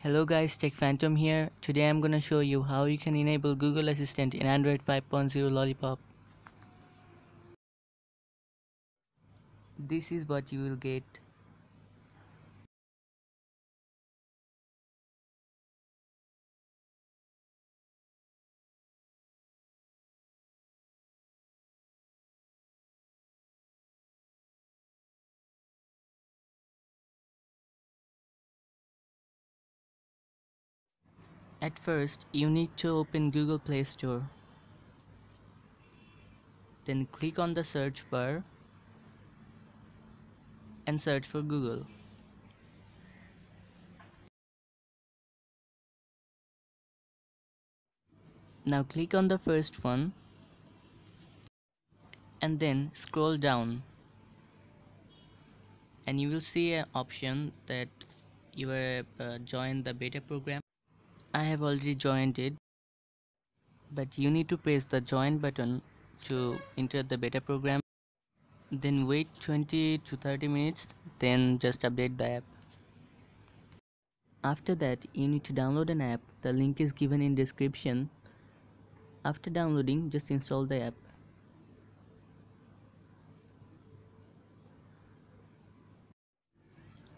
Hello guys, Tech Phantom here. Today I'm gonna show you how you can enable Google Assistant in Android 5.0 Lollipop. This is what you will get. At first, you need to open Google Play Store. Then click on the search bar and search for Google. Now click on the first one and then scroll down and you will see an option that you have uh, joined the beta program I have already joined it but you need to press the join button to enter the beta program. Then wait 20 to 30 minutes then just update the app. After that you need to download an app. The link is given in description. After downloading just install the app.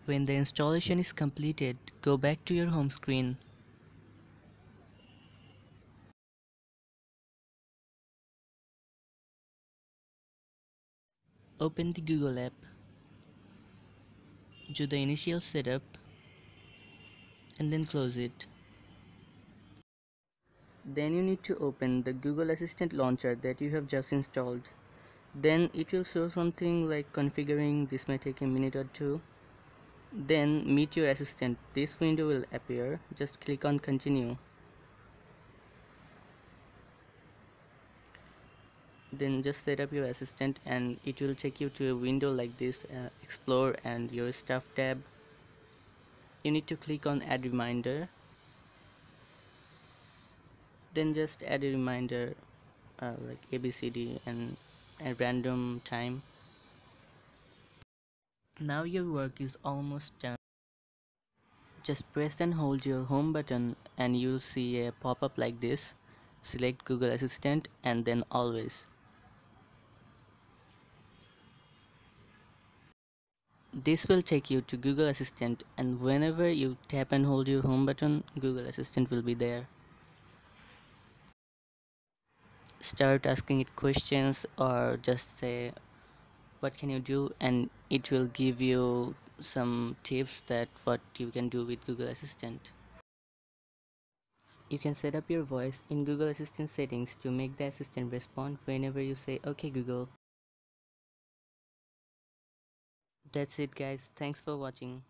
When the installation is completed go back to your home screen Open the Google app, do the initial setup and then close it. Then you need to open the Google Assistant launcher that you have just installed. Then it will show something like configuring, this may take a minute or two. Then meet your assistant, this window will appear, just click on continue. Then just set up your assistant and it will take you to a window like this uh, explore and your stuff tab. You need to click on add reminder. Then just add a reminder uh, like ABCD and a random time. Now your work is almost done. Just press and hold your home button and you'll see a pop-up like this. Select Google Assistant and then always This will take you to Google Assistant and whenever you tap and hold your home button, Google Assistant will be there. Start asking it questions or just say what can you do and it will give you some tips that what you can do with Google Assistant. You can set up your voice in Google Assistant settings to make the assistant respond whenever you say okay Google that's it guys. Thanks for watching